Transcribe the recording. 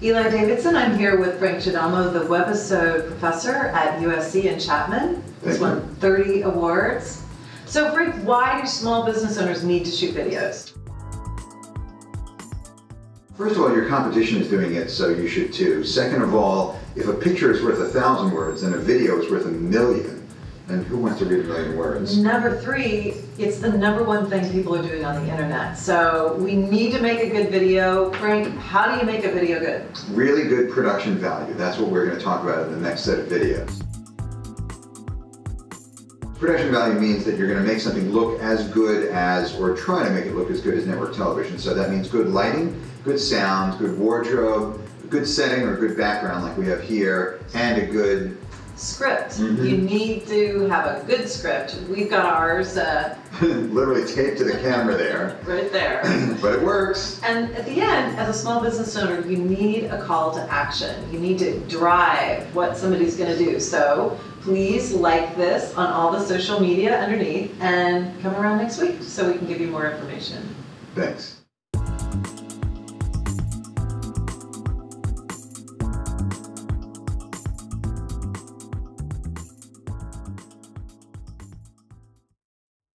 Eli Davidson, I'm here with Frank Chindamo, the webisode professor at USC in Chapman. He's won 30 awards. So Frank, why do small business owners need to shoot videos? First of all, your competition is doing it, so you should too. Second of all, if a picture is worth a thousand words and a video is worth a million, and who wants to read a million words? Number three, it's the number one thing people are doing on the internet. So we need to make a good video. Frank, how do you make a video good? Really good production value. That's what we're going to talk about in the next set of videos. Production value means that you're going to make something look as good as, or try to make it look as good as network television. So that means good lighting, good sound, good wardrobe, good setting or good background like we have here, and a good script. Mm -hmm. You need to have a good script. We've got ours. Uh, Literally taped to the camera there. right there. but it works. And at the end, as a small business owner, you need a call to action. You need to drive what somebody's going to do. So please like this on all the social media underneath and come around next week so we can give you more information. Thanks.